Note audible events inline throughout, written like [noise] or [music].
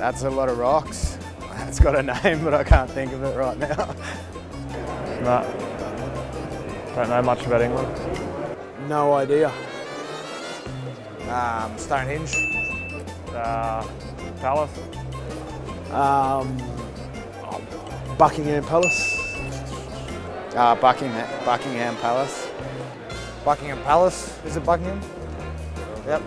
That's a lot of rocks. [laughs] It's got a name, but I can't think of it right now. [laughs] No. Don't know much about England. No idea. Um, Stonehenge. Uh, Palace. Um, Buckingham Palace. Uh, Buckingham, Buckingham Palace. Buckingham Palace. Is it Buckingham? Yep.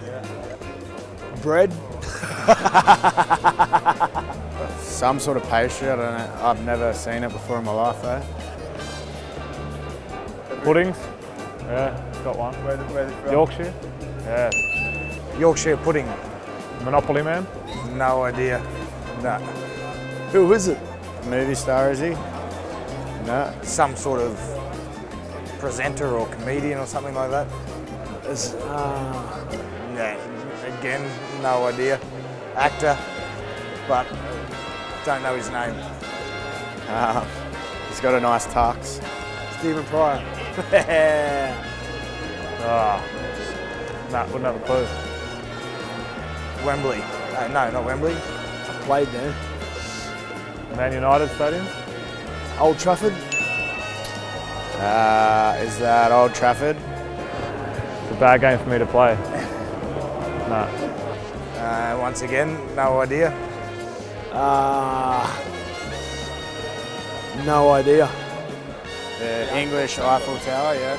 Bread. [laughs] Some sort of pastry, I don't know. I've never seen it before in my life though. Puddings. Yeah, got one. Where, where they from? Yorkshire. Yeah. Yorkshire pudding. Monopoly Man. No idea. No. Who is it? Movie star, is he? No. Some sort of presenter or comedian or something like that. Is, uh, Yeah. Again, no idea. Actor, but don't know his name. Uh, he's got a nice tux. Stephen Pryor. [laughs] Ah. Nah, wouldn't have a clue. Wembley. Uh, no, not Wembley. I played there. Man United Stadium. Old Trafford. Uh, is that Old Trafford? It's a bad game for me to play. Uh, once again, no idea. Uh, no idea. The English Eiffel Tower, yeah.